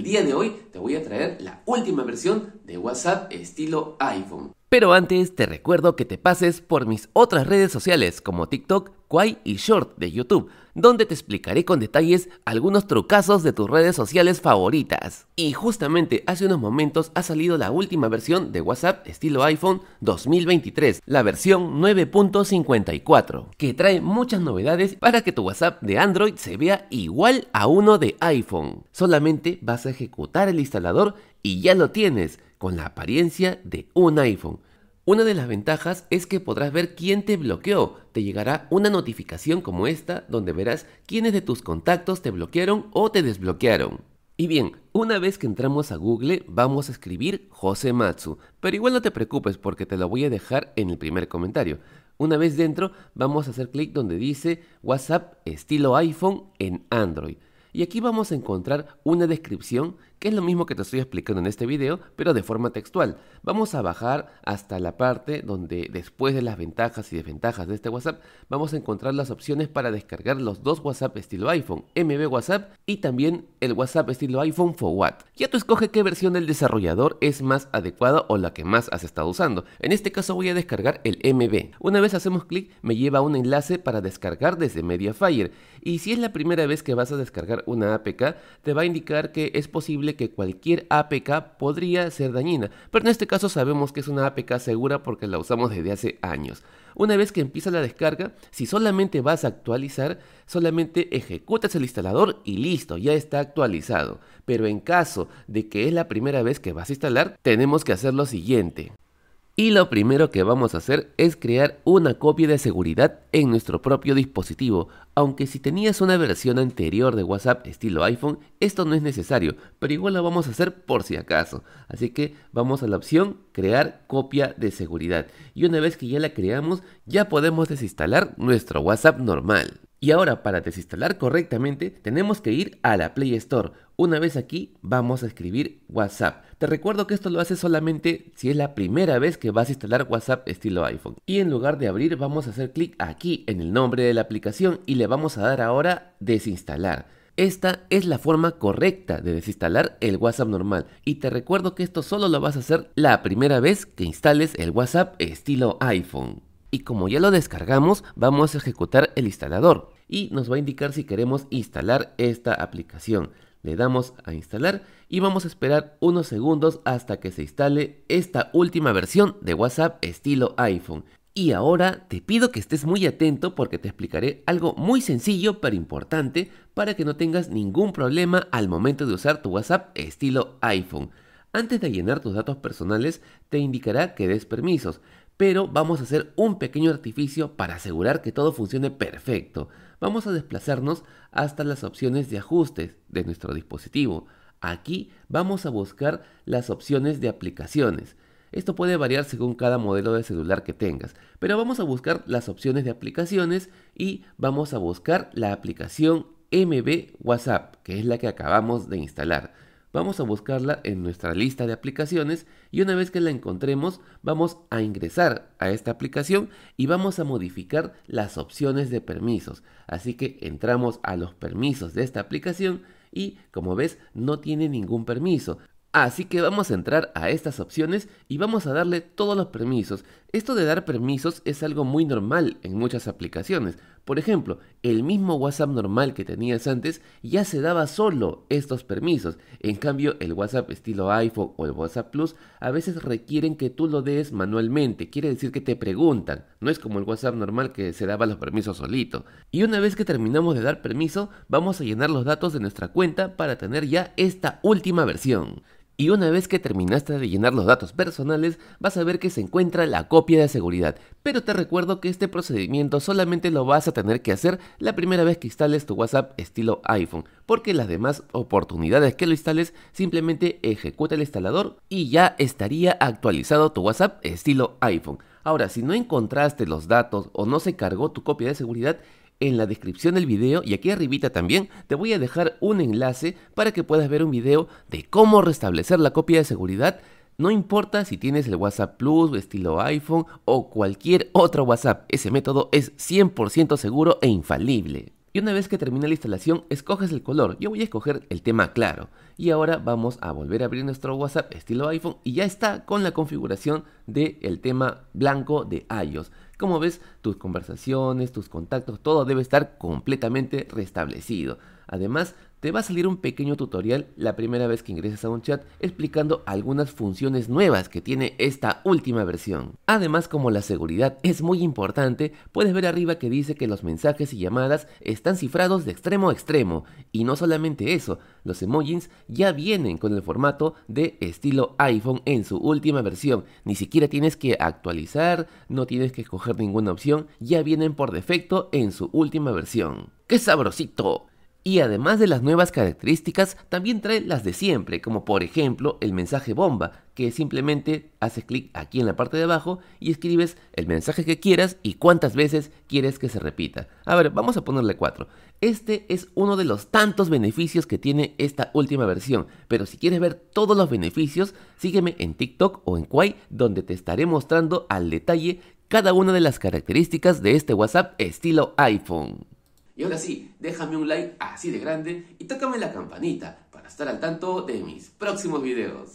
el día de hoy te voy a traer la última versión de WhatsApp estilo iPhone. Pero antes te recuerdo que te pases por mis otras redes sociales como TikTok, Quai y Short de YouTube, donde te explicaré con detalles algunos trucazos de tus redes sociales favoritas. Y justamente hace unos momentos ha salido la última versión de WhatsApp estilo iPhone 2023, la versión 9.54, que trae muchas novedades para que tu WhatsApp de Android se vea igual a uno de iPhone. Solamente vas a ejecutar el instalador y ya lo tienes con la apariencia de un iPhone. Una de las ventajas es que podrás ver quién te bloqueó. Te llegará una notificación como esta donde verás quiénes de tus contactos te bloquearon o te desbloquearon. Y bien, una vez que entramos a Google vamos a escribir José Matsu, pero igual no te preocupes porque te lo voy a dejar en el primer comentario. Una vez dentro vamos a hacer clic donde dice WhatsApp estilo iPhone en Android. Y aquí vamos a encontrar una descripción que es lo mismo que te estoy explicando en este video, pero de forma textual. Vamos a bajar hasta la parte donde después de las ventajas y desventajas de este WhatsApp, vamos a encontrar las opciones para descargar los dos WhatsApp estilo iPhone, MB WhatsApp y también el WhatsApp estilo iPhone for What. Ya tú escoge qué versión del desarrollador es más adecuada o la que más has estado usando. En este caso voy a descargar el MB. Una vez hacemos clic, me lleva a un enlace para descargar desde Mediafire. Y si es la primera vez que vas a descargar una APK, te va a indicar que es posible que cualquier APK podría ser dañina, pero en este caso sabemos que es una APK segura porque la usamos desde hace años. Una vez que empieza la descarga, si solamente vas a actualizar, solamente ejecutas el instalador y listo, ya está actualizado. Pero en caso de que es la primera vez que vas a instalar, tenemos que hacer lo siguiente. Y lo primero que vamos a hacer es crear una copia de seguridad en nuestro propio dispositivo, aunque si tenías una versión anterior de WhatsApp estilo iPhone, esto no es necesario, pero igual lo vamos a hacer por si acaso. Así que vamos a la opción crear copia de seguridad y una vez que ya la creamos ya podemos desinstalar nuestro WhatsApp normal. Y ahora para desinstalar correctamente tenemos que ir a la Play Store. Una vez aquí vamos a escribir WhatsApp. Te recuerdo que esto lo haces solamente si es la primera vez que vas a instalar WhatsApp estilo iPhone. Y en lugar de abrir vamos a hacer clic aquí en el nombre de la aplicación y le vamos a dar ahora desinstalar. Esta es la forma correcta de desinstalar el WhatsApp normal y te recuerdo que esto solo lo vas a hacer la primera vez que instales el WhatsApp estilo iPhone y como ya lo descargamos vamos a ejecutar el instalador y nos va a indicar si queremos instalar esta aplicación. Le damos a instalar y vamos a esperar unos segundos hasta que se instale esta última versión de WhatsApp estilo iPhone. Y ahora te pido que estés muy atento porque te explicaré algo muy sencillo pero importante para que no tengas ningún problema al momento de usar tu WhatsApp estilo iPhone. Antes de llenar tus datos personales te indicará que des permisos, pero vamos a hacer un pequeño artificio para asegurar que todo funcione perfecto. Vamos a desplazarnos hasta las opciones de ajustes de nuestro dispositivo. Aquí vamos a buscar las opciones de aplicaciones. Esto puede variar según cada modelo de celular que tengas, pero vamos a buscar las opciones de aplicaciones y vamos a buscar la aplicación MB WhatsApp, que es la que acabamos de instalar vamos a buscarla en nuestra lista de aplicaciones y una vez que la encontremos vamos a ingresar a esta aplicación y vamos a modificar las opciones de permisos. Así que entramos a los permisos de esta aplicación y como ves no tiene ningún permiso. Así que vamos a entrar a estas opciones y vamos a darle todos los permisos. Esto de dar permisos es algo muy normal en muchas aplicaciones. Por ejemplo, el mismo WhatsApp normal que tenías antes ya se daba solo estos permisos. En cambio, el WhatsApp estilo iPhone o el WhatsApp Plus a veces requieren que tú lo des manualmente. Quiere decir que te preguntan. No es como el WhatsApp normal que se daba los permisos solito. Y una vez que terminamos de dar permiso, vamos a llenar los datos de nuestra cuenta para tener ya esta última versión. Y una vez que terminaste de llenar los datos personales, vas a ver que se encuentra la copia de seguridad. Pero te recuerdo que este procedimiento solamente lo vas a tener que hacer la primera vez que instales tu WhatsApp estilo iPhone, porque las demás oportunidades que lo instales simplemente ejecuta el instalador y ya estaría actualizado tu WhatsApp estilo iPhone. Ahora, si no encontraste los datos o no se cargó tu copia de seguridad, en la descripción del video y aquí arribita también te voy a dejar un enlace para que puedas ver un video de cómo restablecer la copia de seguridad no importa si tienes el WhatsApp Plus, estilo iPhone o cualquier otro WhatsApp, ese método es 100% seguro e infalible. Y una vez que termine la instalación, escoges el color. Yo voy a escoger el tema claro. Y ahora vamos a volver a abrir nuestro WhatsApp estilo iPhone y ya está con la configuración del tema blanco de iOS. Como ves, tus conversaciones, tus contactos, todo debe estar completamente restablecido. Además, te va a salir un pequeño tutorial la primera vez que ingreses a un chat explicando algunas funciones nuevas que tiene esta última versión. Además, como la seguridad es muy importante, puedes ver arriba que dice que los mensajes y llamadas están cifrados de extremo a extremo. Y no solamente eso, los emojis ya vienen con el formato de estilo iPhone en su última versión. Ni siquiera tienes que actualizar, no tienes que escoger ninguna opción, ya vienen por defecto en su última versión. ¡Qué sabrosito! Y además de las nuevas características, también trae las de siempre, como por ejemplo el mensaje bomba, que simplemente haces clic aquí en la parte de abajo y escribes el mensaje que quieras y cuántas veces quieres que se repita. A ver, vamos a ponerle 4. Este es uno de los tantos beneficios que tiene esta última versión, pero si quieres ver todos los beneficios, sígueme en TikTok o en Kwai, donde te estaré mostrando al detalle cada una de las características de este WhatsApp estilo iPhone. Y ahora sí, déjame un like así de grande y tócame la campanita para estar al tanto de mis próximos videos.